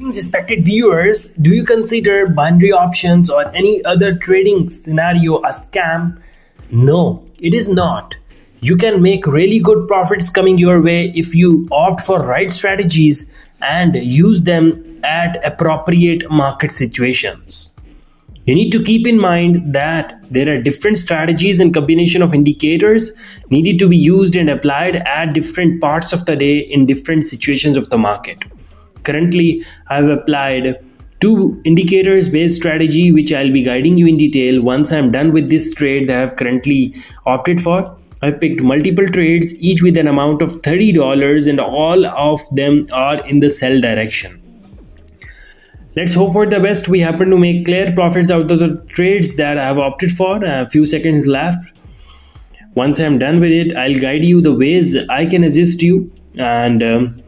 Respected viewers, do you consider binary options or any other trading scenario a scam? No, it is not. You can make really good profits coming your way if you opt for right strategies and use them at appropriate market situations. You need to keep in mind that there are different strategies and combination of indicators needed to be used and applied at different parts of the day in different situations of the market currently I've applied two indicators based strategy which I'll be guiding you in detail once I'm done with this trade that I've currently opted for. I've picked multiple trades each with an amount of $30 and all of them are in the sell direction. Let's hope for the best. We happen to make clear profits out of the trades that I have opted for. A few seconds left. Once I'm done with it, I'll guide you the ways I can assist you and um,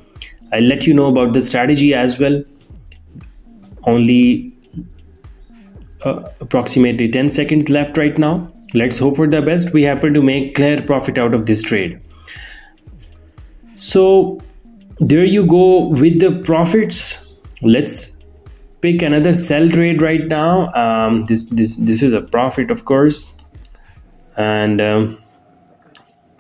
I'll let you know about the strategy as well. Only uh, approximately 10 seconds left right now. Let's hope for the best. We happen to make clear profit out of this trade. So there you go with the profits. Let's pick another sell trade right now. Um, this this this is a profit, of course, and. Um,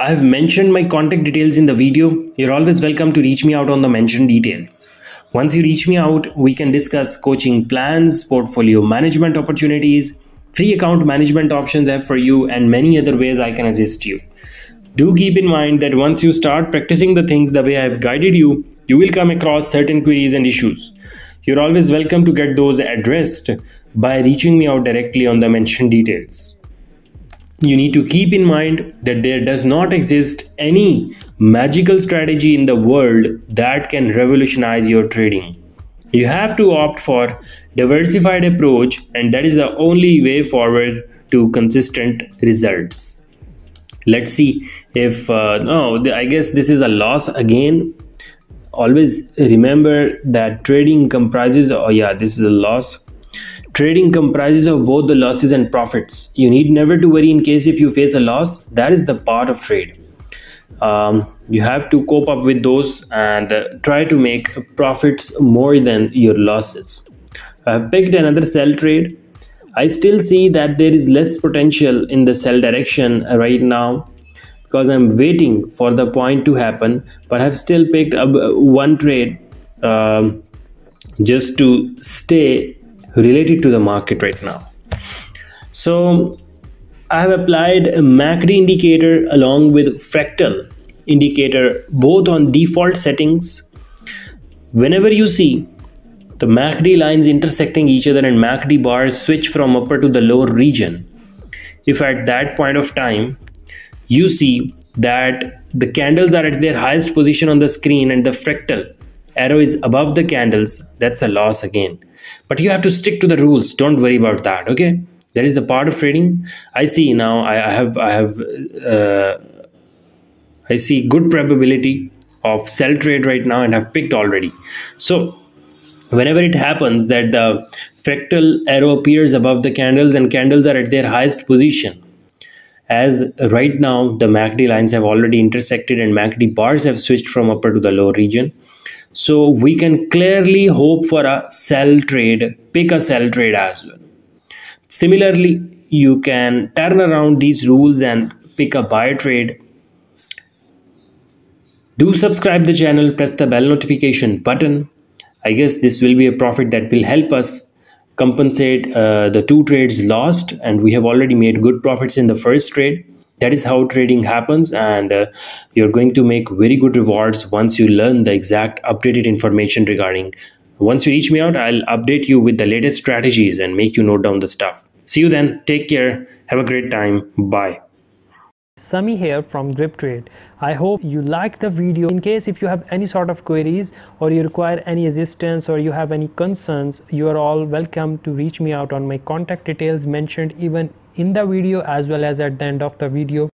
I've mentioned my contact details in the video. You're always welcome to reach me out on the mentioned details. Once you reach me out, we can discuss coaching plans, portfolio management opportunities, free account management options I have for you, and many other ways I can assist you. Do keep in mind that once you start practicing the things the way I've guided you, you will come across certain queries and issues. You're always welcome to get those addressed by reaching me out directly on the mentioned details you need to keep in mind that there does not exist any magical strategy in the world that can revolutionize your trading. You have to opt for diversified approach and that is the only way forward to consistent results. Let's see if uh, no i guess this is a loss again. Always remember that trading comprises oh yeah this is a loss Trading comprises of both the losses and profits. You need never to worry in case if you face a loss. That is the part of trade. Um, you have to cope up with those and uh, try to make profits more than your losses. I've picked another sell trade. I still see that there is less potential in the sell direction right now because I'm waiting for the point to happen. But I've still picked up one trade um, just to stay related to the market right now. So I have applied a MACD indicator along with fractal indicator both on default settings. Whenever you see the MACD lines intersecting each other and MACD bars switch from upper to the lower region, if at that point of time you see that the candles are at their highest position on the screen and the fractal arrow is above the candles, that's a loss again but you have to stick to the rules. Don't worry about that okay? That is the part of trading i see now i, I have i have uh, i see good probability of sell trade right now and have picked already. So whenever it happens that the fractal arrow appears above the candles and candles are at their highest position as right now the MACD lines have already intersected and MACD bars have switched from upper to the lower region so we can clearly hope for a sell trade, pick a sell trade as well. Similarly, you can turn around these rules and pick a buy trade. Do subscribe the channel, press the bell notification button. I guess this will be a profit that will help us compensate uh, the two trades lost and we have already made good profits in the first trade that is how trading happens and uh, you're going to make very good rewards once you learn the exact updated information regarding. Once you reach me out i'll update you with the latest strategies and make you note down the stuff. See you then. Take care. Have a great time. Bye Sami here from Grip Trade. I hope you liked the video. In case if you have any sort of queries or you require any assistance or you have any concerns, you are all welcome to reach me out on my contact details mentioned even in the video as well as at the end of the video